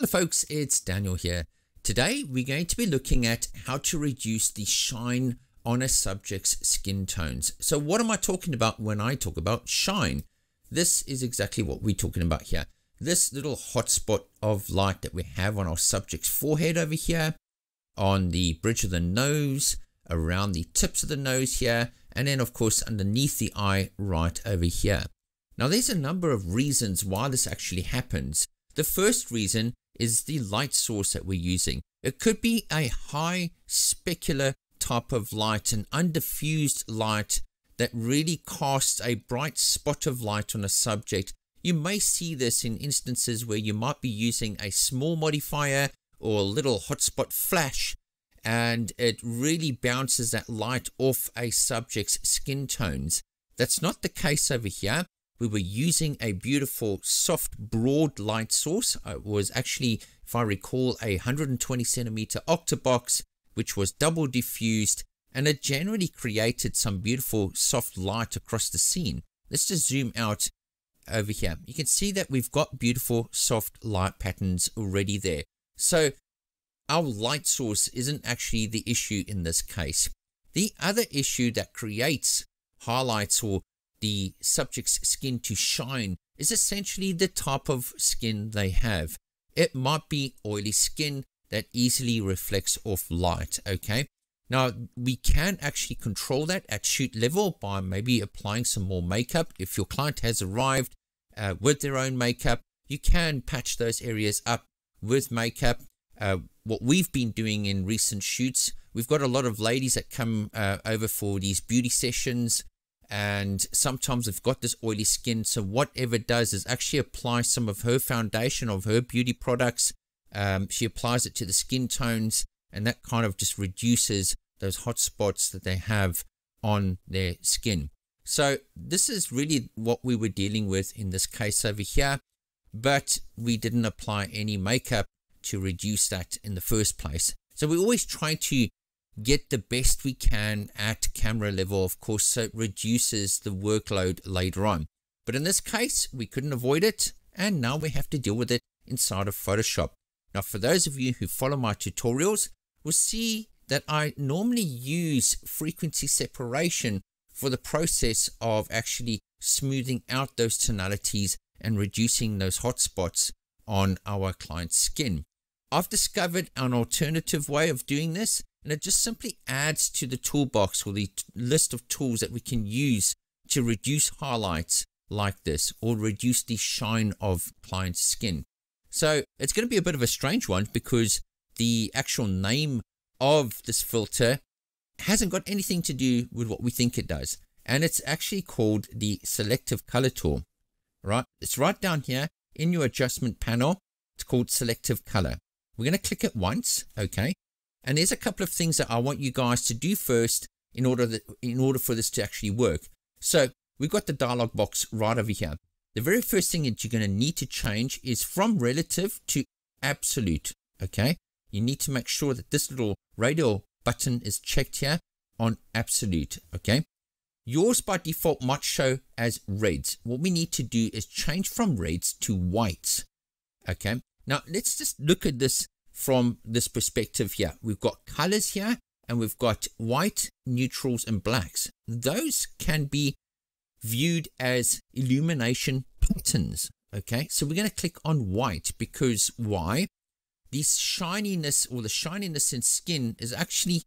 Hello folks, it's Daniel here. Today we're going to be looking at how to reduce the shine on a subject's skin tones. So what am I talking about when I talk about shine? This is exactly what we're talking about here. This little hotspot of light that we have on our subject's forehead over here, on the bridge of the nose, around the tips of the nose here, and then of course underneath the eye right over here. Now there's a number of reasons why this actually happens. The first reason is the light source that we're using. It could be a high specular type of light, an undiffused light that really casts a bright spot of light on a subject. You may see this in instances where you might be using a small modifier or a little hotspot flash and it really bounces that light off a subject's skin tones. That's not the case over here we were using a beautiful soft broad light source. Uh, it was actually, if I recall, a 120 centimeter octabox, which was double diffused, and it generally created some beautiful soft light across the scene. Let's just zoom out over here. You can see that we've got beautiful soft light patterns already there. So our light source isn't actually the issue in this case. The other issue that creates highlights or the subject's skin to shine is essentially the type of skin they have. It might be oily skin that easily reflects off light, okay? Now, we can actually control that at shoot level by maybe applying some more makeup. If your client has arrived uh, with their own makeup, you can patch those areas up with makeup. Uh, what we've been doing in recent shoots, we've got a lot of ladies that come uh, over for these beauty sessions and sometimes they've got this oily skin. So whatever it does is actually apply some of her foundation of her beauty products. Um, she applies it to the skin tones, and that kind of just reduces those hot spots that they have on their skin. So this is really what we were dealing with in this case over here, but we didn't apply any makeup to reduce that in the first place. So we always try to get the best we can at camera level, of course, so it reduces the workload later on. But in this case, we couldn't avoid it, and now we have to deal with it inside of Photoshop. Now, for those of you who follow my tutorials, will see that I normally use frequency separation for the process of actually smoothing out those tonalities and reducing those hotspots on our client's skin. I've discovered an alternative way of doing this and it just simply adds to the toolbox or the list of tools that we can use to reduce highlights like this or reduce the shine of client's skin. So it's going to be a bit of a strange one because the actual name of this filter hasn't got anything to do with what we think it does. And it's actually called the selective color tool, right? It's right down here in your adjustment panel. It's called selective color. We're going to click it once. Okay. And there's a couple of things that I want you guys to do first in order that, in order for this to actually work. So we've got the dialog box right over here. The very first thing that you're going to need to change is from relative to absolute. Okay. You need to make sure that this little radio button is checked here on absolute. Okay. Yours by default might show as reds. What we need to do is change from reds to whites. Okay. Now let's just look at this from this perspective here. We've got colors here and we've got white, neutrals and blacks. Those can be viewed as illumination patterns. Okay, so we're going to click on white because why? This shininess or the shininess in skin is actually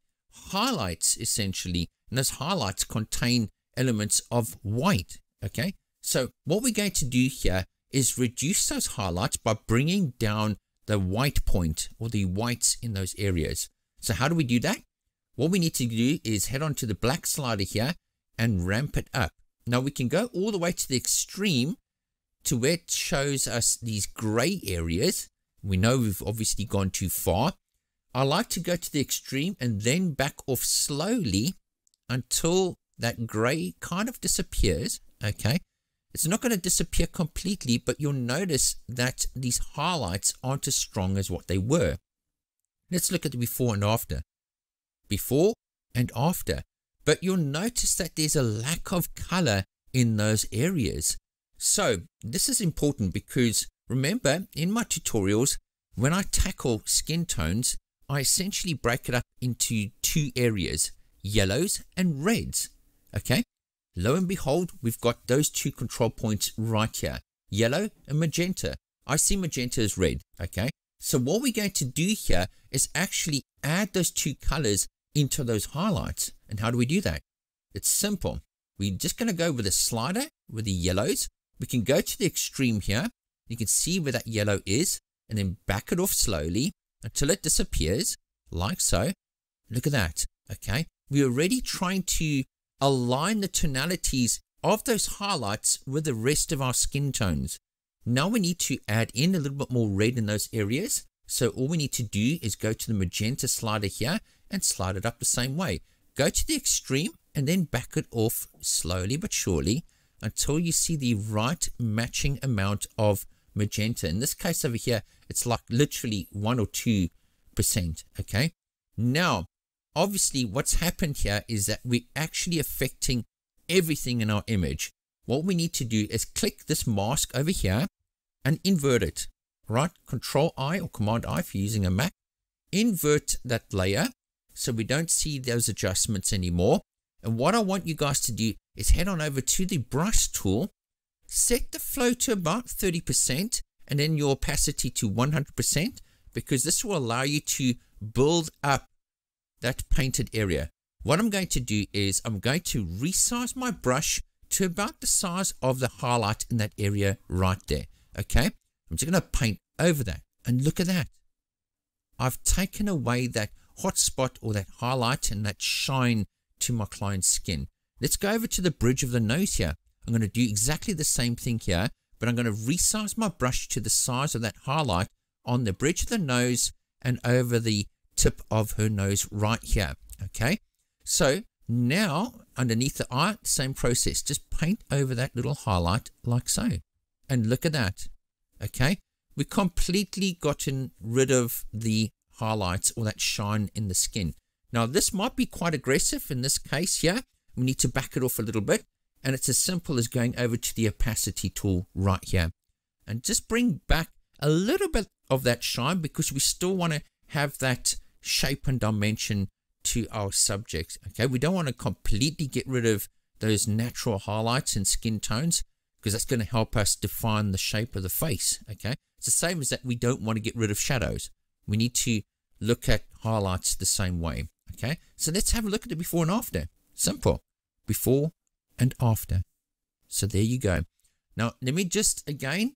highlights essentially, and those highlights contain elements of white. Okay, so what we're going to do here is reduce those highlights by bringing down the white point or the whites in those areas. So how do we do that? What we need to do is head on to the black slider here and ramp it up. Now we can go all the way to the extreme to where it shows us these gray areas. We know we've obviously gone too far. I like to go to the extreme and then back off slowly until that gray kind of disappears. Okay. It's not going to disappear completely, but you'll notice that these highlights aren't as strong as what they were. Let's look at the before and after. Before and after. But you'll notice that there's a lack of color in those areas. So this is important because remember in my tutorials, when I tackle skin tones, I essentially break it up into two areas, yellows and reds. Okay, lo and behold, we've got those two control points right here, yellow and magenta. I see magenta as red, okay? So what we're going to do here is actually add those two colors into those highlights. And how do we do that? It's simple. We're just going to go with a slider with the yellows. We can go to the extreme here. You can see where that yellow is and then back it off slowly until it disappears like so. Look at that. Okay. We're already trying to align the tonalities of those highlights with the rest of our skin tones. Now we need to add in a little bit more red in those areas. So all we need to do is go to the magenta slider here and slide it up the same way. Go to the extreme and then back it off slowly but surely until you see the right matching amount of magenta. In this case over here, it's like literally one or two percent. Okay. Now, obviously what's happened here is that we're actually affecting everything in our image. What we need to do is click this mask over here and invert it, right? Control I or Command I if you're using a Mac. Invert that layer so we don't see those adjustments anymore. And what I want you guys to do is head on over to the brush tool, set the flow to about 30% and then your opacity to 100% because this will allow you to build up that painted area. What I'm going to do is I'm going to resize my brush to about the size of the highlight in that area right there. Okay, I'm just going to paint over that and look at that. I've taken away that hot spot or that highlight and that shine to my client's skin. Let's go over to the bridge of the nose here. I'm going to do exactly the same thing here, but I'm going to resize my brush to the size of that highlight on the bridge of the nose and over the tip of her nose right here. Okay, so now underneath the eye, same process. Just paint over that little highlight like so. And look at that. Okay, we completely gotten rid of the highlights or that shine in the skin. Now this might be quite aggressive in this case here. We need to back it off a little bit and it's as simple as going over to the opacity tool right here and just bring back a little bit of that shine because we still want to have that shape and dimension to our subject. Okay, we don't want to completely get rid of those natural highlights and skin tones because that's going to help us define the shape of the face. Okay, it's the same as that we don't want to get rid of shadows. We need to look at highlights the same way. Okay, so let's have a look at the before and after. Simple. Before and after. So there you go. Now, let me just again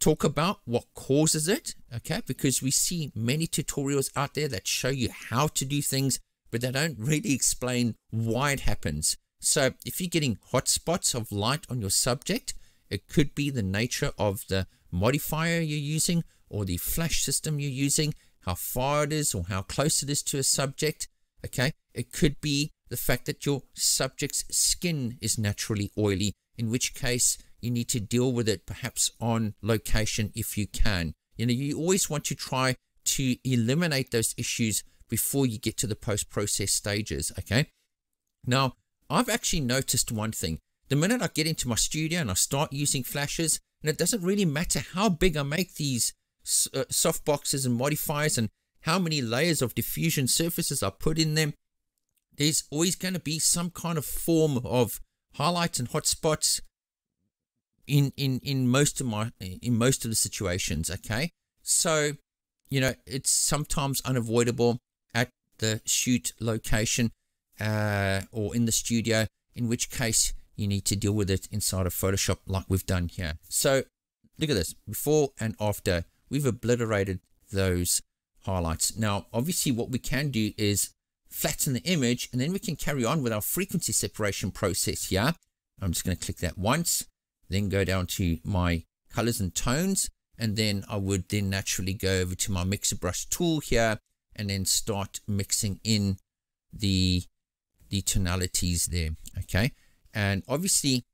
talk about what causes it. Okay, because we see many tutorials out there that show you how to do things, but they don't really explain why it happens. So if you're getting hot spots of light on your subject, it could be the nature of the modifier you're using or the flash system you're using how far it is or how close it is to a subject. Okay, it could be the fact that your subject's skin is naturally oily, in which case you need to deal with it perhaps on location if you can. You know, you always want to try to eliminate those issues before you get to the post process stages. Okay, now I've actually noticed one thing. The minute I get into my studio and I start using flashes, and it doesn't really matter how big I make these uh, soft boxes and modifiers and how many layers of diffusion surfaces I put in them, there's always going to be some kind of form of highlights and hotspots in in in most of my in most of the situations okay so you know it's sometimes unavoidable at the shoot location uh, or in the studio in which case you need to deal with it inside of photoshop like we've done here so look at this before and after we've obliterated those highlights. Now, obviously what we can do is flatten the image and then we can carry on with our frequency separation process here. I'm just going to click that once, then go down to my colors and tones. And then I would then naturally go over to my mixer brush tool here and then start mixing in the, the tonalities there. Okay. And obviously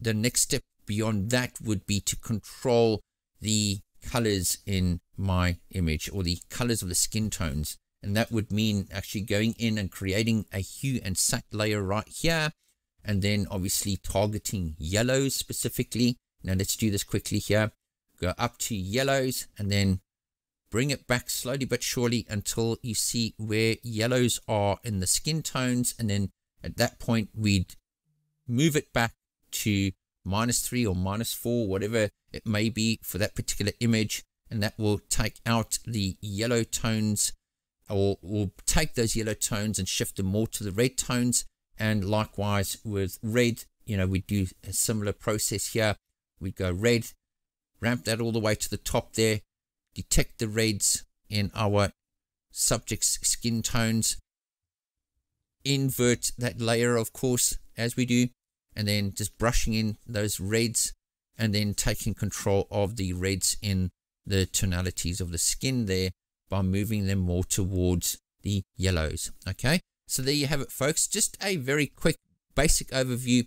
the next step beyond that would be to control the colors in my image or the colors of the skin tones. And that would mean actually going in and creating a hue and sat layer right here. And then obviously targeting yellows specifically. Now let's do this quickly here. Go up to yellows and then bring it back slowly but surely until you see where yellows are in the skin tones. And then at that point, we'd move it back to minus three or minus four, whatever it may be for that particular image. And that will take out the yellow tones or will take those yellow tones and shift them more to the red tones. And likewise with red, you know, we do a similar process here. We go red, ramp that all the way to the top there, detect the reds in our subject's skin tones, invert that layer, of course, as we do, and then just brushing in those reds and then taking control of the reds in the tonalities of the skin there by moving them more towards the yellows. Okay, so there you have it, folks. Just a very quick basic overview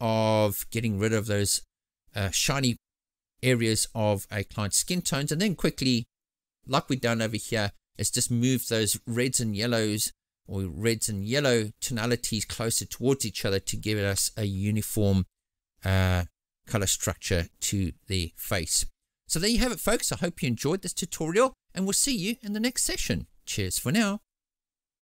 of getting rid of those uh, shiny areas of a client's skin tones and then quickly like we've done over here is just move those reds and yellows or reds and yellow tonalities closer towards each other to give us a uniform uh, color structure to the face. So there you have it folks. I hope you enjoyed this tutorial and we'll see you in the next session. Cheers for now.